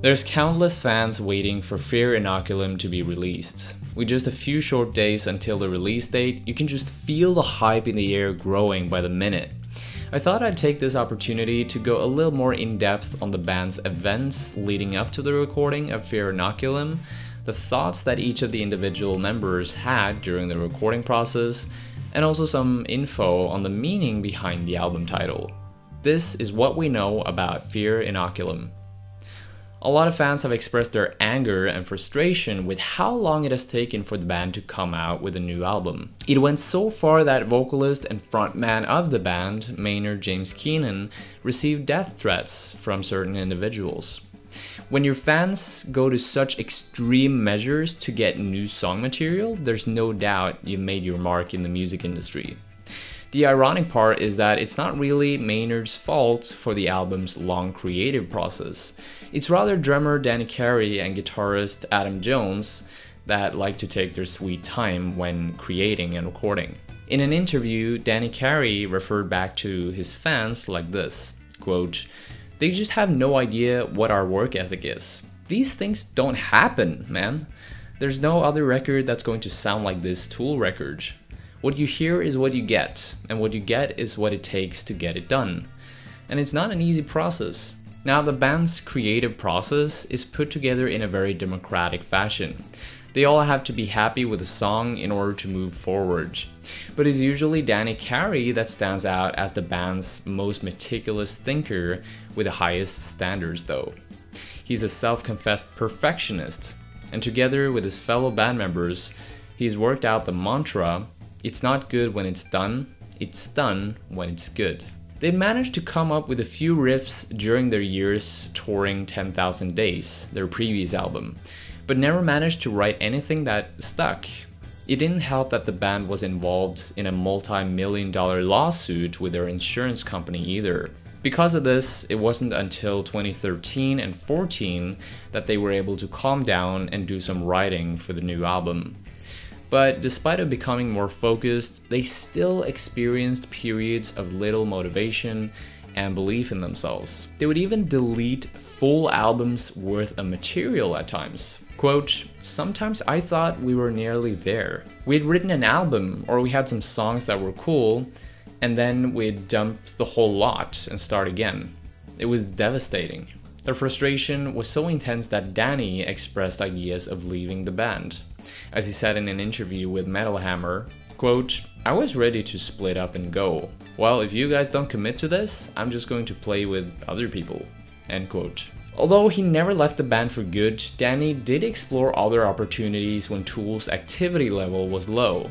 There's countless fans waiting for Fear Inoculum to be released. With just a few short days until the release date, you can just feel the hype in the air growing by the minute. I thought I'd take this opportunity to go a little more in depth on the band's events leading up to the recording of Fear Inoculum, the thoughts that each of the individual members had during the recording process, and also some info on the meaning behind the album title. This is what we know about Fear Inoculum. A lot of fans have expressed their anger and frustration with how long it has taken for the band to come out with a new album. It went so far that vocalist and frontman of the band, Maynard James Keenan, received death threats from certain individuals. When your fans go to such extreme measures to get new song material, there's no doubt you've made your mark in the music industry. The ironic part is that it's not really Maynard's fault for the album's long creative process. It's rather drummer Danny Carey and guitarist Adam Jones that like to take their sweet time when creating and recording. In an interview, Danny Carey referred back to his fans like this quote, They just have no idea what our work ethic is. These things don't happen, man. There's no other record that's going to sound like this Tool record. What you hear is what you get, and what you get is what it takes to get it done. And it's not an easy process. Now, the band's creative process is put together in a very democratic fashion. They all have to be happy with the song in order to move forward. But it's usually Danny Carey that stands out as the band's most meticulous thinker with the highest standards, though. He's a self confessed perfectionist, and together with his fellow band members, he's worked out the mantra it's not good when it's done, it's done when it's good. They managed to come up with a few riffs during their years touring 10,000 Days, their previous album, but never managed to write anything that stuck. It didn't help that the band was involved in a multi million dollar lawsuit with their insurance company either. Because of this, it wasn't until 2013 and 14 that they were able to calm down and do some writing for the new album. But despite of becoming more focused, they still experienced periods of little motivation and belief in themselves. They would even delete full albums worth of material at times. Quote, sometimes I thought we were nearly there. We had written an album or we had some songs that were cool, and then we'd dump the whole lot and start again. It was devastating. Their frustration was so intense that Danny expressed ideas of leaving the band as he said in an interview with Metal Hammer, quote, I was ready to split up and go. Well, if you guys don't commit to this, I'm just going to play with other people. End quote. Although he never left the band for good, Danny did explore other opportunities when Tool's activity level was low.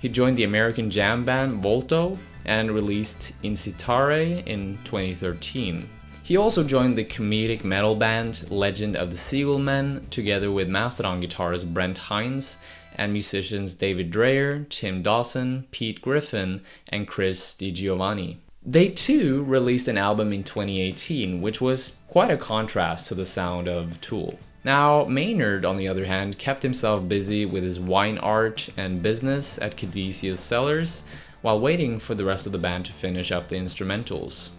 He joined the American jam band Volto and released Incitare in 2013. He also joined the comedic metal band Legend of the Seagullmen together with Mastodon guitarist Brent Hinds and musicians David Dreyer, Tim Dawson, Pete Griffin, and Chris DiGiovanni. They too released an album in 2018, which was quite a contrast to the sound of Tool. Now, Maynard, on the other hand, kept himself busy with his wine art and business at Caduceus Cellars while waiting for the rest of the band to finish up the instrumentals.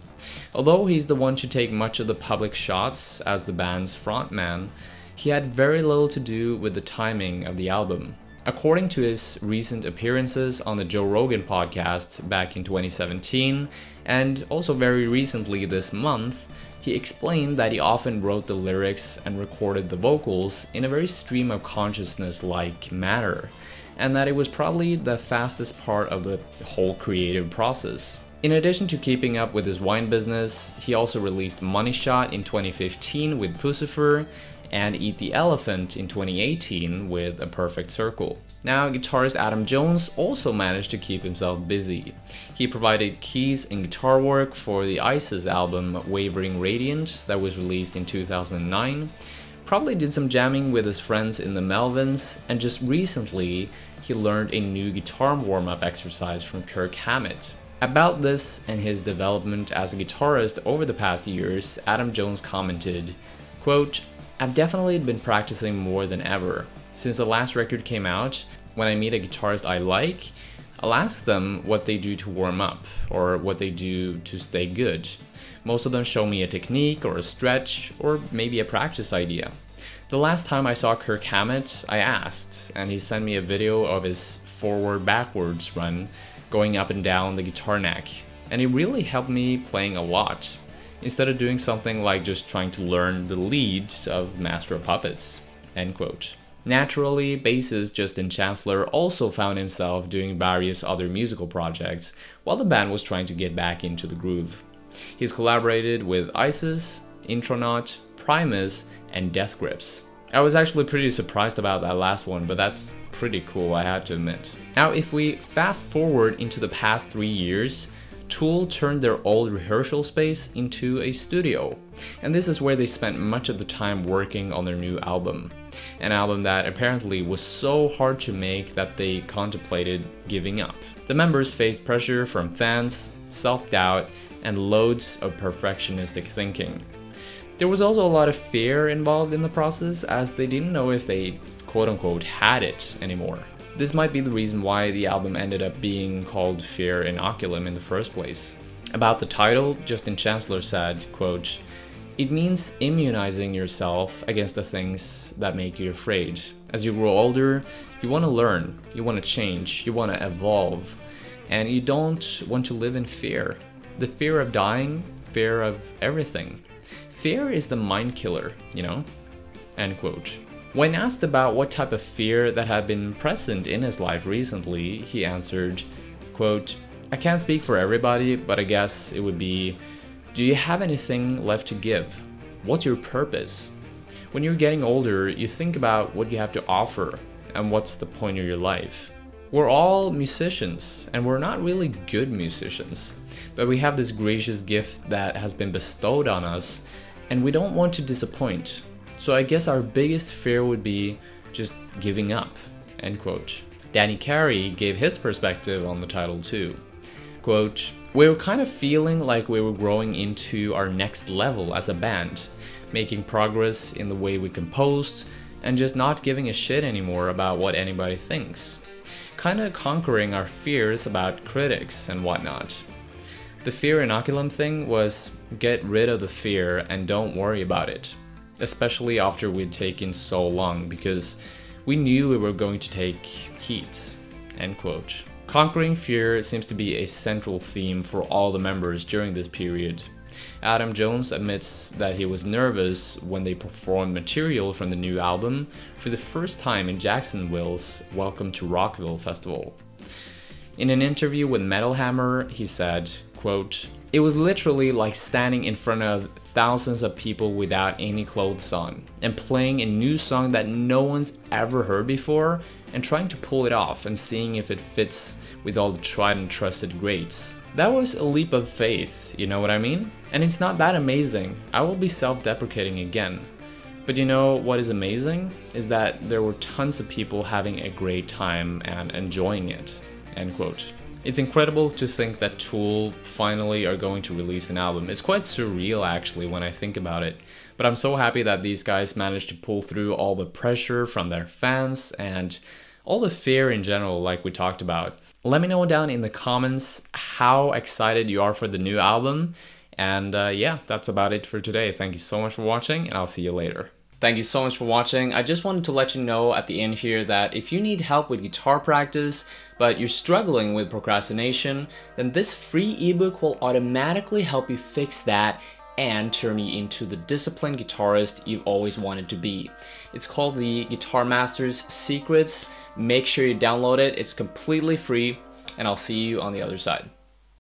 Although he's the one to take much of the public shots as the band's frontman, he had very little to do with the timing of the album. According to his recent appearances on the Joe Rogan podcast back in 2017, and also very recently this month, he explained that he often wrote the lyrics and recorded the vocals in a very stream of consciousness like manner, and that it was probably the fastest part of the whole creative process. In addition to keeping up with his wine business, he also released Money Shot in 2015 with Puscifer and Eat the Elephant in 2018 with A Perfect Circle. Now, guitarist Adam Jones also managed to keep himself busy. He provided keys and guitar work for the ISIS album Wavering Radiant that was released in 2009, probably did some jamming with his friends in the Melvins, and just recently he learned a new guitar warm-up exercise from Kirk Hammett. About this and his development as a guitarist over the past years, Adam Jones commented, quote, I've definitely been practicing more than ever. Since the last record came out, when I meet a guitarist I like, I'll ask them what they do to warm up or what they do to stay good. Most of them show me a technique or a stretch or maybe a practice idea. The last time I saw Kirk Hammett, I asked, and he sent me a video of his forward backwards run going up and down the guitar neck, and it really helped me playing a lot, instead of doing something like just trying to learn the lead of Master of Puppets. End quote. Naturally, bassist Justin Chancellor also found himself doing various other musical projects while the band was trying to get back into the groove. He's collaborated with ISIS, Intronaut, Primus, and Death Grips. I was actually pretty surprised about that last one, but that's pretty cool, I had to admit. Now, if we fast forward into the past three years, Tool turned their old rehearsal space into a studio, and this is where they spent much of the time working on their new album. An album that apparently was so hard to make that they contemplated giving up. The members faced pressure from fans, self doubt, and loads of perfectionistic thinking. There was also a lot of fear involved in the process as they didn't know if they quote unquote had it anymore. This might be the reason why the album ended up being called Fear Inoculum in the first place. About the title, Justin Chancellor said, quote, It means immunizing yourself against the things that make you afraid. As you grow older, you want to learn, you want to change, you want to evolve, and you don't want to live in fear. The fear of dying, fear of everything. Fear is the mind killer, you know? End quote. When asked about what type of fear that had been present in his life recently, he answered, quote, I can't speak for everybody, but I guess it would be, do you have anything left to give? What's your purpose? When you're getting older, you think about what you have to offer and what's the point of your life. We're all musicians, and we're not really good musicians, but we have this gracious gift that has been bestowed on us, and we don't want to disappoint. So I guess our biggest fear would be just giving up. End quote. Danny Carey gave his perspective on the title too. Quote, we were kind of feeling like we were growing into our next level as a band, making progress in the way we composed, and just not giving a shit anymore about what anybody thinks. Kind of conquering our fears about critics and whatnot. The fear inoculum thing was get rid of the fear and don't worry about it especially after we'd taken so long because we knew we were going to take heat. End quote. Conquering fear seems to be a central theme for all the members during this period. Adam Jones admits that he was nervous when they performed material from the new album for the first time in Jacksonville's Welcome to Rockville festival. In an interview with Metal Hammer, he said, quote, It was literally like standing in front of thousands of people without any clothes on and playing a new song that no one's ever heard before and trying to pull it off and seeing if it fits with all the tried and trusted greats. That was a leap of faith, you know what I mean? And it's not that amazing. I will be self deprecating again. But you know what is amazing? Is that there were tons of people having a great time and enjoying it. End quote. It's incredible to think that Tool finally are going to release an album. It's quite surreal actually when I think about it. But I'm so happy that these guys managed to pull through all the pressure from their fans and all the fear in general, like we talked about. Let me know down in the comments how excited you are for the new album. And uh, yeah, that's about it for today. Thank you so much for watching, and I'll see you later. Thank you so much for watching. I just wanted to let you know at the end here that if you need help with guitar practice, but you're struggling with procrastination, then this free ebook will automatically help you fix that and turn you into the disciplined guitarist you've always wanted to be. It's called the Guitar Masters Secrets. Make sure you download it. It's completely free, and I'll see you on the other side.